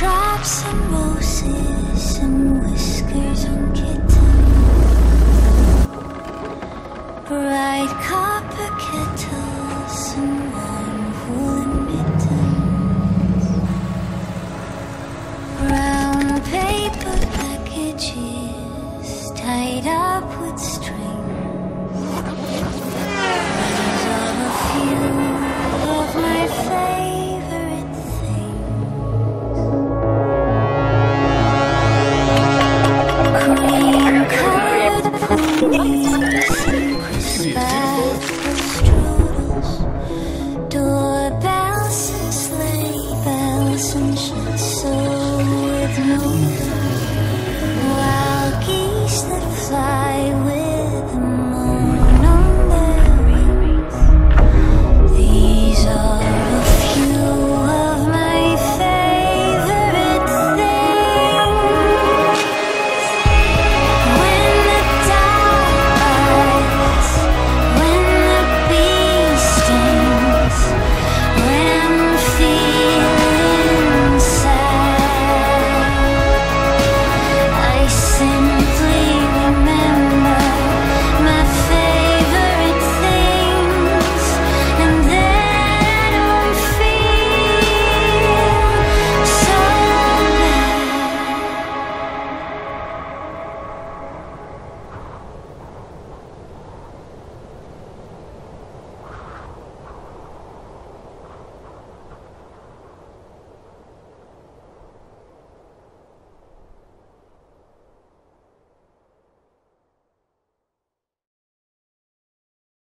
Traps and roses and whiskers on kittens. Bright copper kettles and warm woolen mittens. Brown paper packages tied up with string.